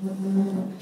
嗯